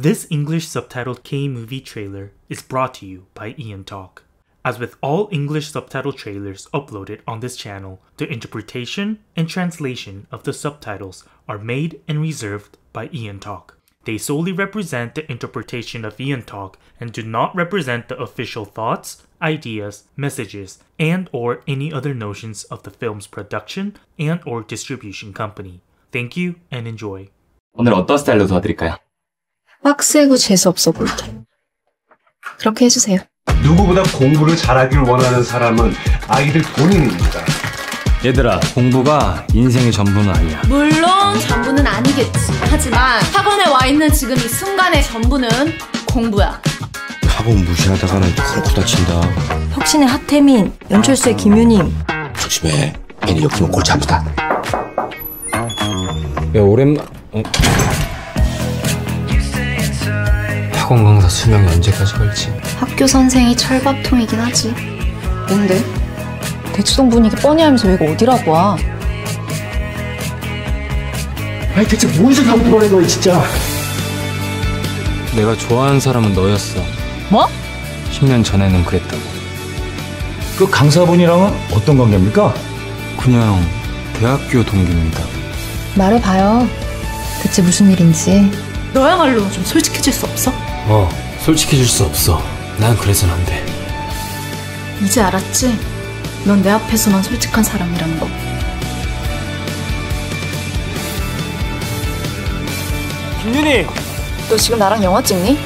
This English subtitled K movie trailer is brought to you by Ian Talk. As with all English subtitle trailers uploaded on this channel, the interpretation and translation of the subtitles are made and reserved by Ian Talk. They solely represent the interpretation of Ian Talk and do not represent the official thoughts, ideas, messages, and or any other notions of the film's production and or distribution company. Thank you and enjoy. 오늘 어떤 스타일로 도와드릴까요? 빡세고 재수없어 보이게. 그렇게 해주세요. 누구보다 공부를 잘하길 원하는 사람은 아이들 본인입니다. 얘들아 공부가 인생의 전부는 아니야 물론 전부는 아니겠지. 하지만 학원에 와 있는 지금 이 순간의 전부는 공부야. 학원 무시하다가는 콩쿠 다친다. 혁신의 하태민, 연철수의 김유님. 조심해. 괜히 엮이면 골치 아프다. 야 오랜만 어? 학원 강사 수명이 언제까지 갈지 학교 선생이 철밥통이긴 하지. 뭔데? 대치동 분위기 뻔히 알면서 여기가 어디라고 와. 아니 대체 뭔 하고 돌아다니는 거야 진짜. 내가 좋아하는 사람은 너였어 뭐? 10년 전에는 그랬다고 그 강사분이랑은 어떤 관계입니까? 그냥 대학교 동기입니다 말해봐요. 대체 무슨 일인지. 너야말로 좀 솔직해질 수 없어? 어 솔직해질 수 없어 난 그래선 안 돼 이제 알았지? 넌 내 앞에서만 솔직한 사람이라는 거. 너 지금 나랑 영화 찍니?